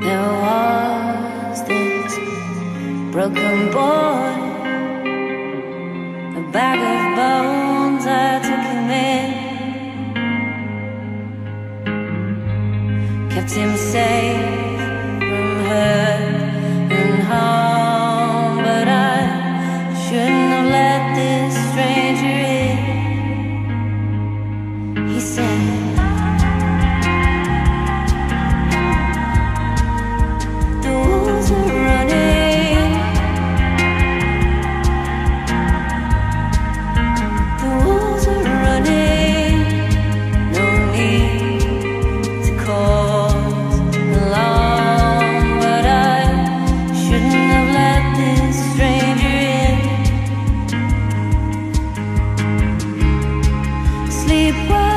There was this broken boy, a bag of bones. I took him in, kept him safe from hurt and harm. But I shouldn't have let this stranger in. He said. Qua